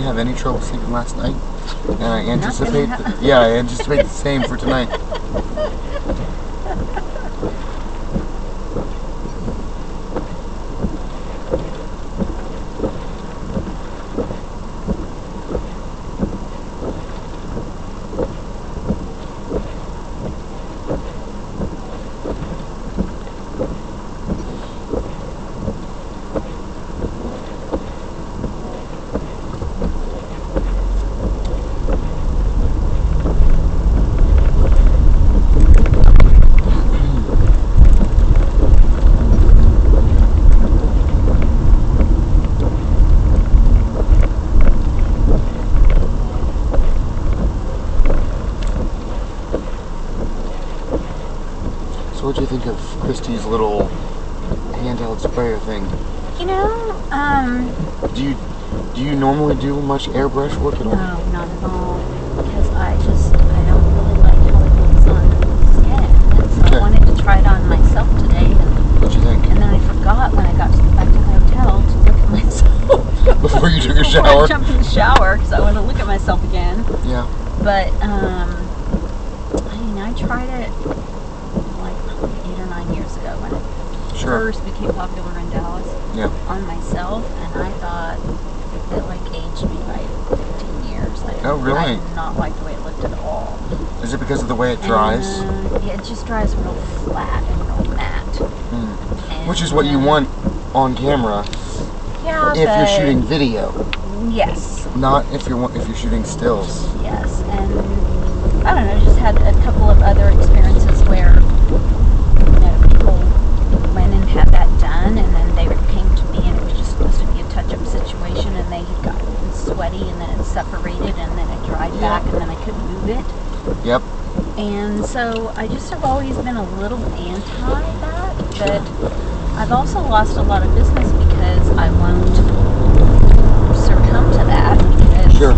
didn't have any trouble sleeping last night, and I anticipate. ha- th- yeah, I anticipate the same for tonight. So, what do you think of Christie's little handheld sprayer thing? You know, um, Do you do you normally do much airbrush work at all? no, not at all. Because I just, I don't really like how it looks on skin. And so Okay. I wanted to try it on myself today. And, What you think? and then I forgot when I got to, back to the hotel to look at myself. Before you took your Before shower? I jumped in the shower because I want to look at myself again. Yeah. But, um, I mean, I tried it like eight or nine years ago when it Sure. First became popular in Dallas. Yeah. on myself, and I thought it like aged me by 15 years. I, Oh, really? I did not like the way it looked at all. Is it because of the way it dries? And, uh, yeah, it just dries real flat and real matte. And, Which is what you want on camera Yeah, if you're shooting video, Yes, not if you're if you're shooting stills. yes, and I don't know. Just had a couple of other experiences where you know people went and had that done, and then they came to me, and it was just supposed to be a touch-up situation, and they had gotten sweaty, and then it separated, and then it dried Yeah. back, and then I couldn't move it. Yep. And so I just have always been a little anti that, but I've also lost a lot of business because I won't succumb to that. Because Sure.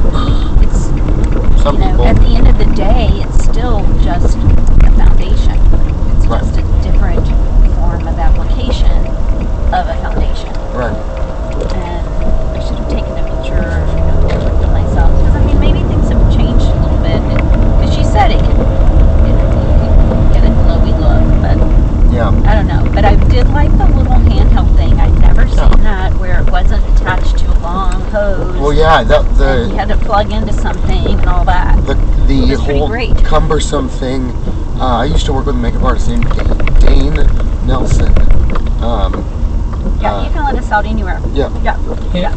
It's, Some you know, people. at the end of the day, it's still just a foundation. It's Right. just a different form of application of a foundation. Right. And I should have taken a picture, you know, looked at myself. Because, I mean, maybe things have changed a little bit. Because she said it could, it, you could get a glowy look, but Yeah. I don't know. But I did like the little handheld thing. I'd never seen that where it wasn't attached to a long hose. Well, yeah. That and you the had to plug into something and all that. the the whole cumbersome thing. Uh, I used to work with a makeup artist named Dane Nelson. Um, Yeah, uh, you can let us out anywhere. yeah. Yeah. Yeah.